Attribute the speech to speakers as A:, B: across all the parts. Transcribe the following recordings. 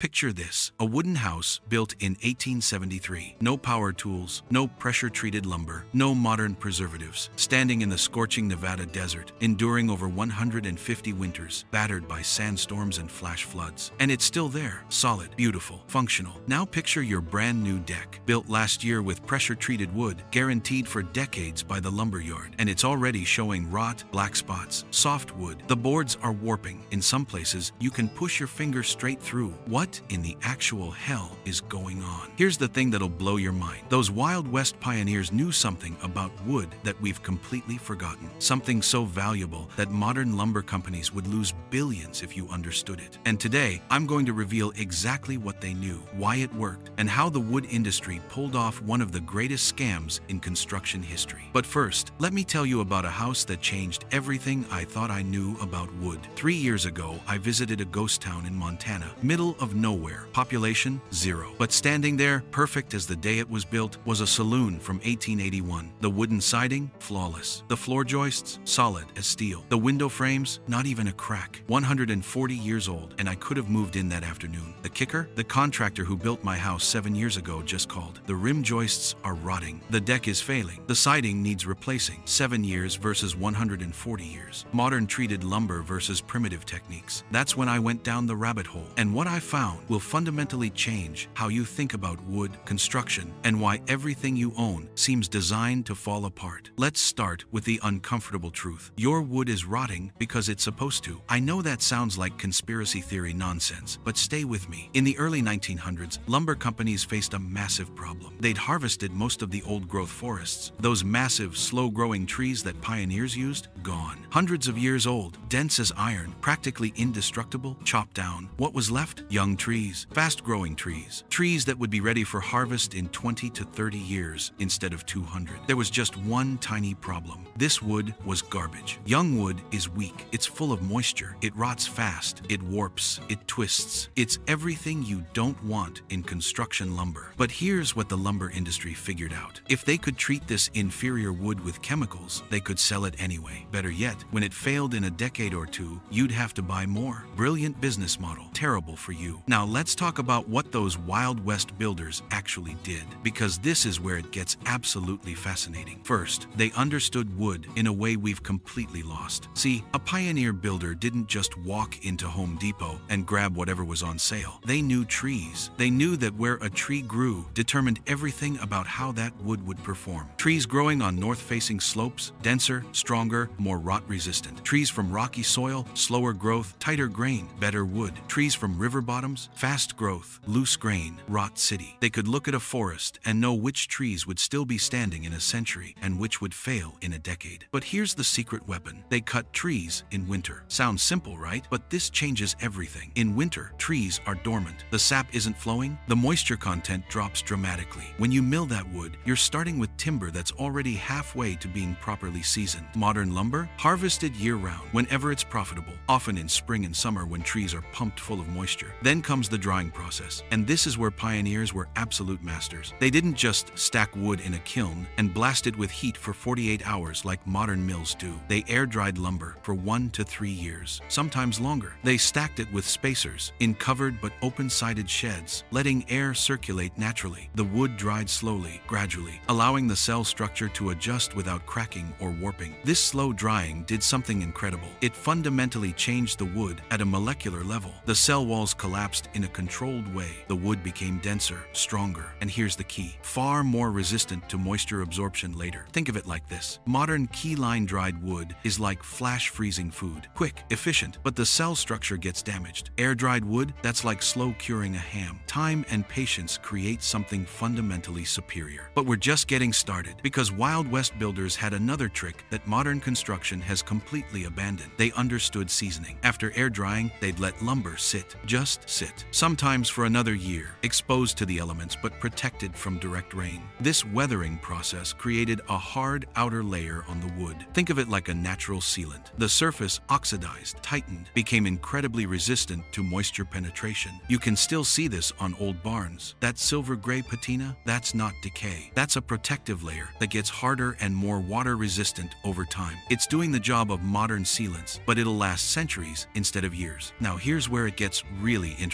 A: Picture this a wooden house built in 1873. No power tools, no pressure treated lumber, no modern preservatives. Standing in the scorching Nevada desert, enduring over 150 winters, battered by sandstorms and flash floods. And it's still there, solid, beautiful, functional. Now picture your brand new deck, built last year with pressure treated wood, guaranteed for decades by the lumberyard. And it's already showing rot, black spots, soft wood. The boards are warping. In some places, you can push your finger straight through. What in the actual hell is going on? Here's the thing that'll blow your mind. Those Wild West pioneers knew something about wood that we've completely forgotten. Something so valuable that modern lumber companies would lose billions if you understood it. And today, I'm going to reveal exactly what they knew, why it worked, and how the wood industry pulled off one of the greatest scams in construction history. But first, let me tell you about a house that changed everything I thought I knew about wood. Three years ago, I visited a ghost town in Montana, middle of nowhere, population zero. But standing there, perfect as the day it was built, was a saloon from 1881. The wooden siding, flawless. The floor joists, solid as steel. The window frames, not even a crack. 140 years old, and I could have moved in that afternoon. The kicker? The contractor who built my house seven years ago just called. The rim joists are rotting. The deck is failing. The siding needs replacing. Seven years versus 140 years. Modern treated lumber versus primitive techniques. That's when I went down the rabbit hole. And what I found will fundamentally change how you think about wood, construction, and why everything you own seems designed to fall apart. Let's start with the uncomfortable truth. Your wood is rotting because it's supposed to. I know that sounds like conspiracy theory nonsense, but stay with me. In the early 1900s, lumber companies faced a massive problem. They'd harvested most of the old growth forests. Those massive, slow growing trees that pioneers used, gone. Hundreds of years old, dense as iron, practically indestructible, chopped down. What was left? Young trees, fast growing trees, trees that would be ready for harvest in 20 to 30 years instead of 200. There was just one tiny problem. This wood was garbage. Young wood is weak, it's full of moisture, it rots fast, it warps, it twists. It's everything you don't want in construction lumber. But here's what the lumber industry figured out. If they could treat this inferior wood with chemicals, they could sell it anyway. Better yet, when it failed in a decade or two, you'd have to buy more. Brilliant business model, terrible for you. Now let's talk about what those Wild West builders actually did, because this is where it gets absolutely fascinating. First, they understood wood in a way we've completely lost. See, a pioneer builder didn't just walk into Home Depot and grab whatever was on sale. They knew trees. They knew that where a tree grew determined everything about how that wood would perform. Trees growing on north facing slopes, denser, stronger, more rot resistant. Trees from rocky soil, slower growth, tighter grain, better wood. Trees from river bottoms, fast growth, loose grain, rot city. They could look at a forest and know which trees would still be standing in a century and which would fail in a decade. But here's the secret weapon they cut trees in winter. Sounds simple, right? But this changes everything. In winter, trees are dormant. The sap isn't flowing, the moisture content drops dramatically. When you mill that wood, you're starting with timber that's already halfway to being properly seasoned. Modern lumber, harvested year round, whenever it's profitable, often in spring and summer when trees are pumped full of moisture. Then comes the drying process, and this is where pioneers were absolute masters. They didn't just stack wood in a kiln and blast it with heat for 48 hours like modern mills do. They air dried lumber for one to three years, sometimes longer. They stacked it with spacers in covered but open sided sheds, letting air circulate naturally. The wood dried slowly, gradually, allowing the cell structure to adjust without cracking or warping. This slow drying did something incredible. It fundamentally changed the wood at a molecular level. The cell walls collapsed in a controlled way. The wood became denser, stronger, and here's the key far more resistant to moisture absorption later. Think of it like this modern kiln dried wood is like flash freezing food quick, efficient, but the cell structure gets damaged. Air dried wood, that's like slow curing a ham. Time and patience create something fundamentally superior. But we're just getting started because Wild West builders had another trick that modern construction has completely abandoned. They understood seasoning. After air drying, they'd let lumber sit, just sit, sometimes for another year, exposed to the elements but protected from direct rain. This weathering process created a hard outer layer on the wood. Think of it like a natural sealant. The surface oxidized, tightened, became incredibly resistant to moisture penetration. You can still see this on old barns. That silver gray patina, that's not decay. That's a protective layer that gets harder and more water resistant over time. It's doing the job of modern sealants, but it'll last centuries instead of years. Now here's where it gets really interesting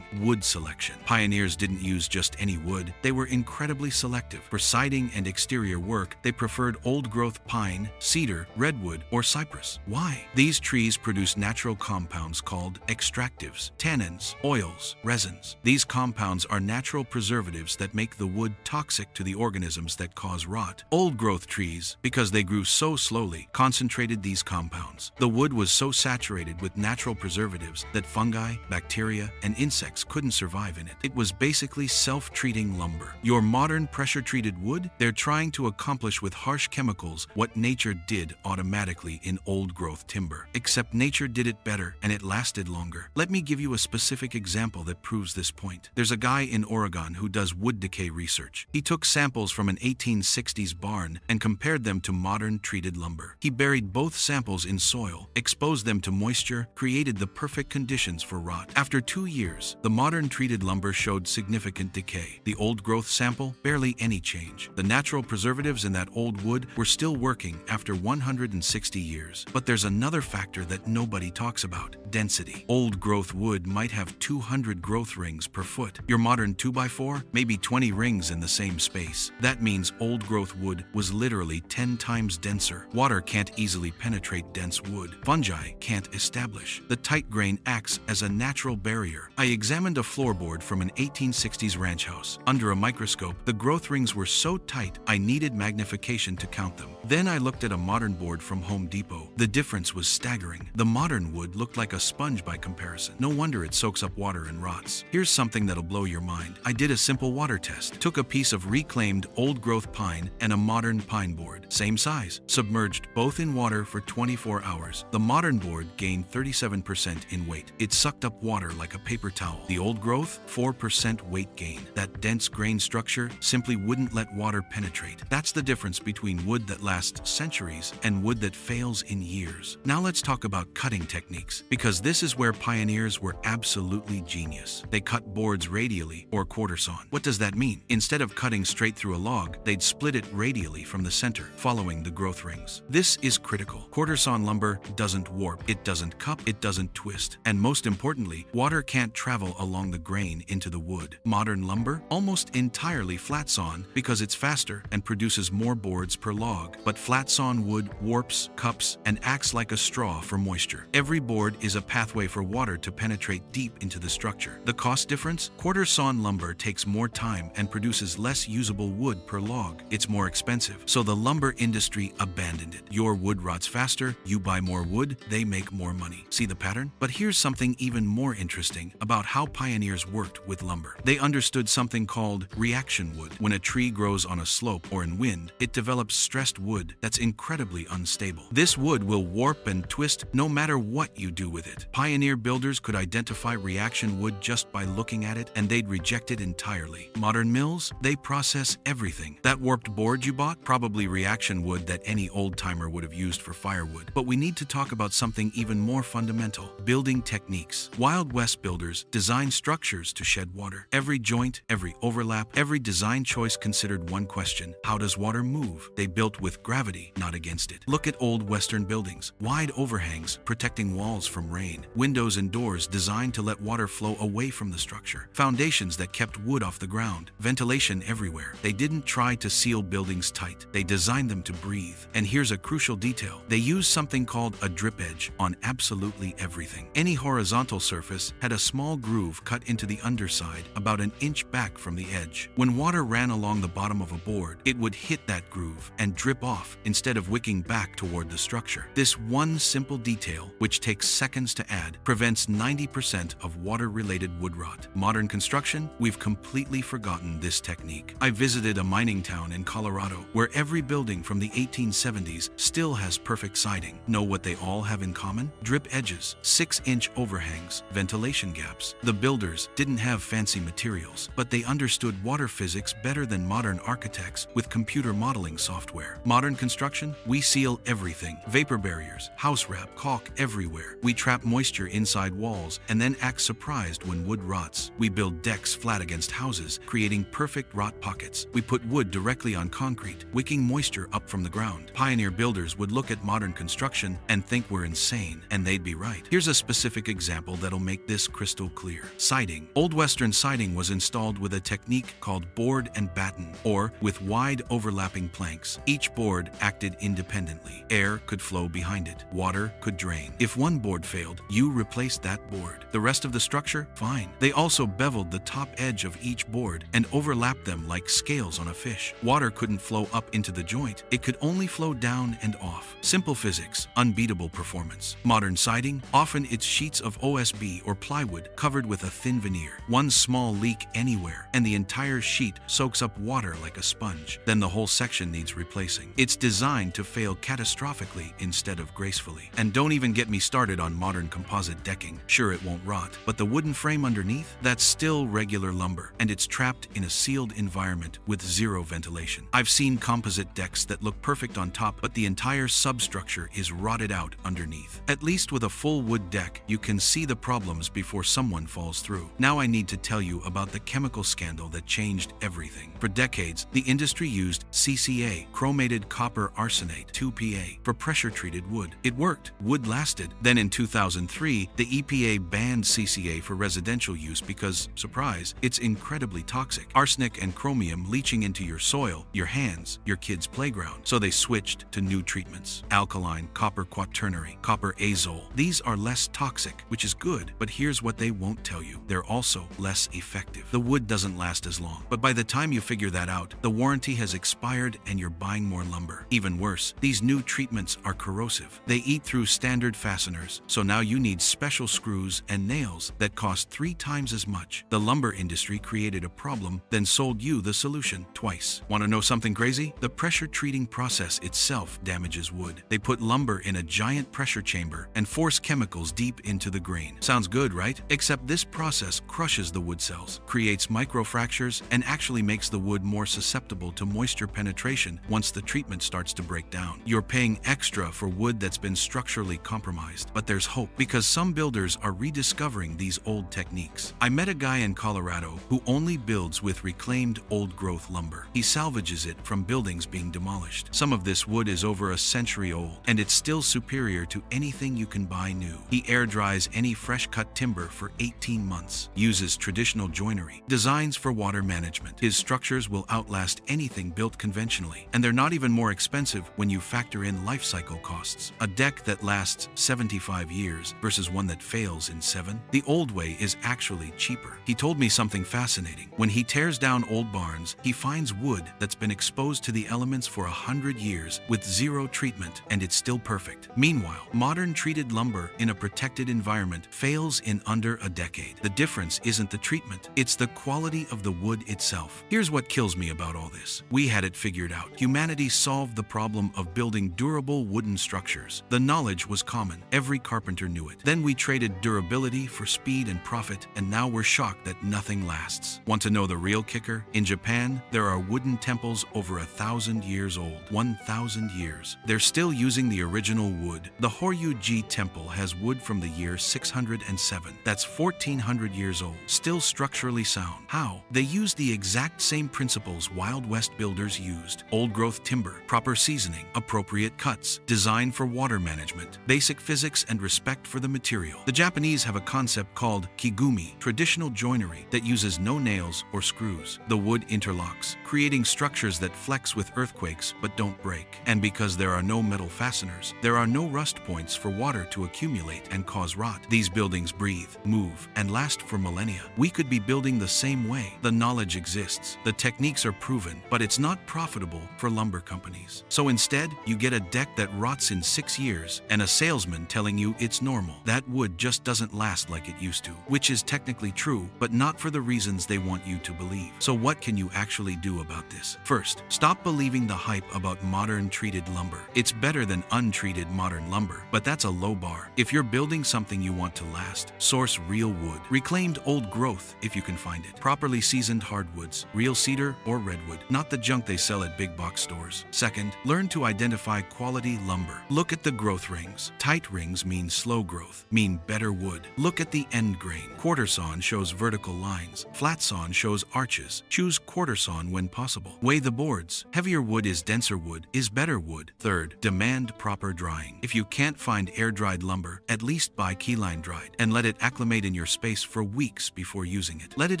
A: wood selection. Pioneers didn't use just any wood, they were incredibly selective. For siding and exterior work, they preferred old growth pine, cedar, redwood, or cypress. Why? These trees produce natural compounds called extractives, tannins, oils, resins. These compounds are natural preservatives that make the wood toxic to the organisms that cause rot. Old growth trees, because they grew so slowly, concentrated these compounds. The wood was so saturated with natural preservatives that fungi, bacteria, and insects couldn't survive in it. It was basically self-treating lumber. Your modern pressure-treated wood, they're trying to accomplish with harsh chemicals what nature did automatically in old-growth timber. Except nature did it better and it lasted longer. Let me give you a specific example that proves this point. There's a guy in Oregon who does wood decay research. He took samples from an 1860s barn and compared them to modern treated lumber. He buried both samples in soil, exposed them to moisture, created the perfect conditions for rot. After two years, the modern treated lumber showed significant decay. The old growth sample, barely any change. The natural preservatives in that old wood were still working after 160 years. But there's another factor that nobody talks about density. Old growth wood might have 200 growth rings per foot. Your modern 2x4, maybe 20 rings in the same space. That means old growth wood was literally 10 times denser. Water can't easily penetrate dense wood. Fungi can't establish. The tight grain acts as a natural barrier. I examined a floorboard from an 1860s ranch house. Under a microscope, the growth rings were so tight I needed magnification to count them. Then I looked at a modern board from Home Depot. The difference was staggering. The modern wood looked like a sponge by comparison. No wonder it soaks up water and rots. Here's something that'll blow your mind. I did a simple water test. Took a piece of reclaimed old growth pine and a modern pine board, same size, submerged both in water for 24 hours. The modern board gained 37% in weight. It sucked up water like a paper towel. The old growth, 4% weight gain. That dense grain structure simply wouldn't let water penetrate. That's the difference between wood that lasts centuries and wood that fails in years. Now let's talk about cutting techniques, because this is where pioneers were absolutely genius. They cut boards radially or quarter sawn. What does that mean? Instead of cutting straight through a log, they'd split it radially from the center, following the growth rings. This is critical. Quarter sawn lumber doesn't warp, it doesn't cup, it doesn't twist. And most importantly, water can't travel along the grain into the wood. Modern lumber, almost entirely flat sawn because it's faster and produces more boards per log. But flat sawn wood warps, cups, and acts like a straw for moisture. Every board is a pathway for water to penetrate deep into the structure. The cost difference? Quarter sawn lumber takes more time and produces less usable wood per log. It's more expensive, so the lumber industry abandoned it. Your wood rots faster, you buy more wood, they make more money. See the pattern? But here's something even more interesting about how pioneers worked with lumber. They understood something called reaction wood. When a tree grows on a slope or in wind, it develops stressed wood that's incredibly unstable. This wood will warp and twist no matter what you do with it. Pioneer builders could identify reaction wood just by looking at it and they'd reject it entirely. Modern mills, they process everything. That warped board you bought, probably reaction wood that any old timer would have used for firewood. But we need to talk about something even more fundamental building techniques. Wild West builders design structures to shed water. Every joint, every overlap, every design choice considered one question how does water move? They built gravity, not against it. Look at old Western buildings wide overhangs protecting walls from rain, windows and doors designed to let water flow away from the structure, foundations that kept wood off the ground, ventilation everywhere. They didn't try to seal buildings tight, they designed them to breathe. And here's a crucial detail they used something called a drip edge on absolutely everything. Any horizontal surface had a small groove cut into the underside about an inch back from the edge. When water ran along the bottom of a board, it would hit that groove and drip off instead of wicking back toward the structure. This one simple detail, which takes seconds to add, prevents 90% of water-related wood rot. Modern construction, we've completely forgotten this technique. I visited a mining town in Colorado where every building from the 1870s still has perfect siding. Know what they all have in common? Drip edges, 6-inch overhangs, ventilation gaps. The builders didn't have fancy materials, but they understood water physics better than modern architects with computer modeling software. Modern modern construction, we seal everything. Vapor barriers, house wrap, caulk everywhere. We trap moisture inside walls and then act surprised when wood rots. We build decks flat against houses, creating perfect rot pockets. We put wood directly on concrete, wicking moisture up from the ground. Pioneer builders would look at modern construction and think we're insane, and they'd be right. Here's a specific example that'll make this crystal clear. Siding. Old Western siding was installed with a technique called board and batten, or with wide overlapping planks. Each board acted independently. Air could flow behind it. Water could drain. If one board failed, you replaced that board. The rest of the structure? Fine. They also beveled the top edge of each board and overlapped them like scales on a fish. Water couldn't flow up into the joint. It could only flow down and off. Simple physics, unbeatable performance. Modern siding, often it's sheets of OSB or plywood covered with a thin veneer. One small leak anywhere, and the entire sheet soaks up water like a sponge. Then the whole section needs replacing. It's designed to fail catastrophically instead of gracefully. And don't even get me started on modern composite decking. Sure, it won't rot, but the wooden frame underneath? That's still regular lumber, and it's trapped in a sealed environment with zero ventilation. I've seen composite decks that look perfect on top, but the entire substructure is rotted out underneath. At least with a full wood deck, you can see the problems before someone falls through. Now I need to tell you about the chemical scandal that changed everything. For decades, the industry used CCA, chromated copper arsenate, 2PA, for pressure-treated wood. It worked. Wood lasted. Then in 2003, the EPA banned CCA for residential use because, surprise, it's incredibly toxic. Arsenic and chromium leaching into your soil, your hands, your kid's playground. So they switched to new treatments. Alkaline, copper quaternary, copper azole. These are less toxic, which is good, but here's what they won't tell you. They're also less effective. The wood doesn't last as long, but by the time you figure that out, the warranty has expired and you're buying more lumber. Even worse, these new treatments are corrosive. They eat through standard fasteners, so now you need special screws and nails that cost three times as much. The lumber industry created a problem, then sold you the solution twice. Want to know something crazy? The pressure treating process itself damages wood. They put lumber in a giant pressure chamber and force chemicals deep into the grain. Sounds good, right? Except this process crushes the wood cells, creates microfractures, and actually makes the wood more susceptible to moisture penetration once the treatment starts to break down. You're paying extra for wood that's been structurally compromised, but there's hope because some builders are rediscovering these old techniques. I met a guy in Colorado who only builds with reclaimed old growth lumber. He salvages it from buildings being demolished. Some of this wood is over a century old, and it's still superior to anything you can buy new. He air dries any fresh cut timber for 18 months, uses traditional joinery, designs for water management. His structures will outlast anything built conventionally, and they're not even more expensive when you factor in life cycle costs. A deck that lasts 75 years versus one that fails in 7? The old way is actually cheaper. He told me something fascinating. When he tears down old barns, he finds wood that's been exposed to the elements for a hundred years with zero treatment, and it's still perfect. Meanwhile, modern treated lumber in a protected environment fails in under a decade. The difference isn't the treatment, it's the quality of the wood itself. Here's what kills me about all this. We had it figured out. Humanity solved the problem of building durable wooden structures. The knowledge was common. Every carpenter knew it. Then we traded durability for speed and profit, and now we're shocked that nothing lasts. Want to know the real kicker? In Japan, there are wooden temples over a thousand years old. 1,000 years. They're still using the original wood. The Horyuji Temple has wood from the year 607. That's 1,400 years old. Still structurally sound. How? They use the exact same principles Wild West builders used. Old growth timber, proper seasoning, appropriate cuts, design for water management, basic physics and respect for the material. The Japanese have a concept called kigumi, traditional joinery that uses no nails or screws. The wood interlocks, creating structures that flex with earthquakes but don't break. And because there are no metal fasteners, there are no rust points for water to accumulate and cause rot. These buildings breathe, move, and last for millennia. We could be building the same way. The knowledge exists, the techniques are proven, but it's not profitable for lumber companies. So instead, you get a deck that rots in six years and a salesman telling you it's normal. That wood just doesn't last like it used to, which is technically true, but not for the reasons they want you to believe. So what can you actually do about this? First, stop believing the hype about modern treated lumber. It's better than untreated modern lumber, but that's a low bar. If you're building something you want to last, source real wood. Reclaimed old growth if you can find it. Properly seasoned hardwoods, real cedar or redwood, not the junk they sell at big box stores. Second, learn to identify quality lumber. Look at the growth rings. Tight rings mean slow growth, mean better wood. Look at the end grain. Quarter sawn shows vertical lines. Flat sawn shows arches. Choose quarter sawn when possible. Weigh the boards. Heavier wood is denser wood, is better wood. Third, demand proper drying. If you can't find air-dried lumber, at least buy kiln dried and let it acclimate in your space for weeks before using it. Let it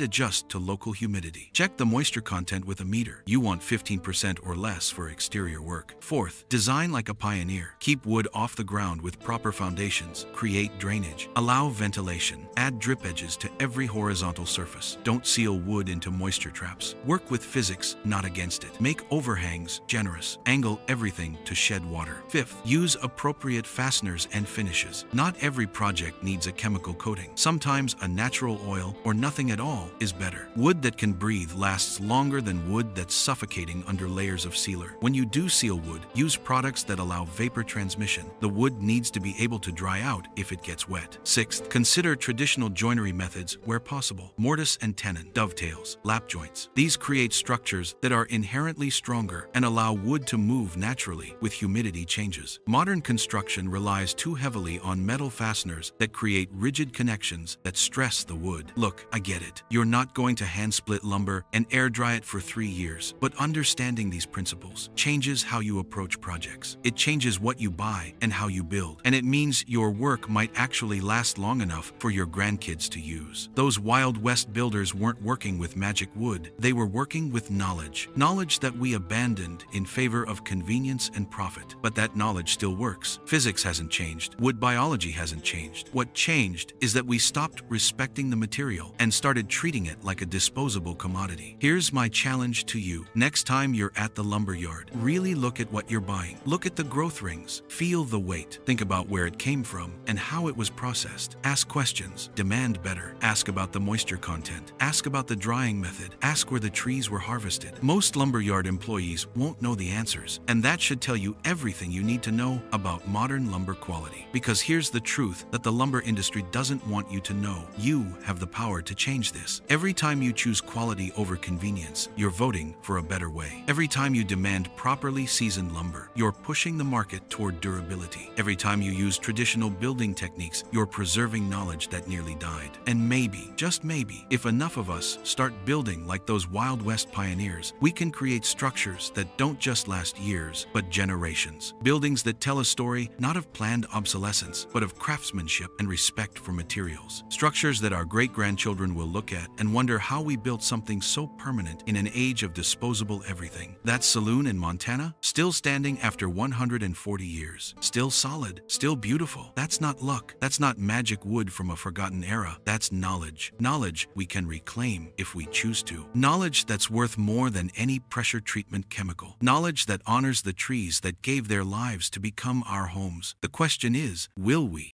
A: adjust to local humidity. Check the moisture content with a meter. You want 15% or less for exterior work. Fourth, design like a pioneer. Keep wood off the ground with proper foundations. Create drainage. Allow ventilation. Add drip edges to every horizontal surface. Don't seal wood into moisture traps. Work with physics, not against it. Make overhangs generous. Angle everything to shed water. Fifth, use appropriate fasteners and finishes. Not every project needs a chemical coating. Sometimes a natural oil or nothing at all is better. Wood that can breathe lasts longer than wood that's suffocating under layers of sealer. When you do seal wood, use products that allow vapor transmission. The wood needs to be able to dry out if it gets wet. Sixth, consider traditional joinery methods where possible. Mortise and tenon, dovetails, lap joints. These create structures that are inherently stronger and allow wood to move naturally with humidity changes. Modern construction relies too heavily on metal fasteners that create rigid connections that stress the wood. Look, I get it. You're not going to hand split lumber and air dry it for three years, but understanding these principles changes how you approach projects. It changes what you buy and how you build, and it means your work might actually last long enough for your grandkids to use. Those Wild West builders weren't working with magic wood, they were working with knowledge. Knowledge that we abandoned in favor of convenience and profit. But that knowledge still works. Physics hasn't changed, wood biology hasn't changed. What changed is that we stopped respecting the material and started treating it like a disposable commodity. Here's my challenge to you. Next time you're at the lumber yard, really look at what you're buying. Look at the growth rings. Feel the weight. Think about where it came from and how it was processed. Ask questions. Demand better. Ask about the moisture content. Ask about the drying method. Ask where the trees were harvested. Most lumberyard employees won't know the answers, and that should tell you everything you need to know about modern lumber quality. Because here's the truth that the lumber industry doesn't want you to know. You have the power to change this. Every time you choose quality over convenience, you're voting for a better way. Every time you demand properly seasoned lumber, you're pushing the market toward durability. Every time you use traditional building techniques, you're preserving knowledge that nearly died. And maybe, just maybe, if enough of us start building like those Wild West pioneers, we can create structures that don't just last years, but generations. Buildings that tell a story not of planned obsolescence, but of craftsmanship and respect for materials. Structures that our great grandchildren will look at and wonder how we built something so permanent in an age of disposable everything. That saloon in Montana, still standing after 140 years. Still solid, still beautiful. That's not luck. That's not magic wood from a forgotten era. That's knowledge. Knowledge we can reclaim if we choose to. Knowledge that's worth more than any pressure treatment chemical. Knowledge that honors the trees that gave their lives to become our homes. The question is, will we?